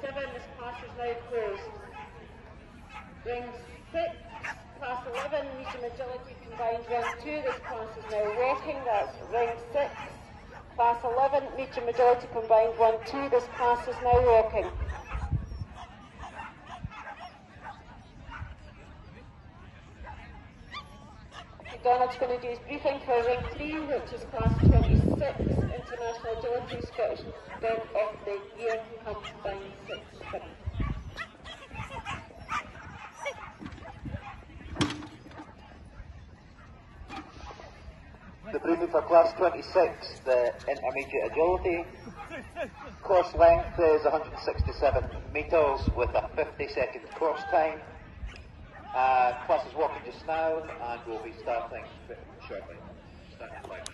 seven. This class is now closed. Ring six, class eleven, medium agility combined ring two. This class is now walking. That's ring six. Class eleven, medium agility combined one two. This class is now walking. Donald's going to do his briefing for ring three, which is class 26, Agility Scottish of the Year, combined seven. The briefing for class 26, the intermediate agility. Course length is 167 metres with a 50 second course time. Uh, class is walking just now and will be starting shortly. Starting.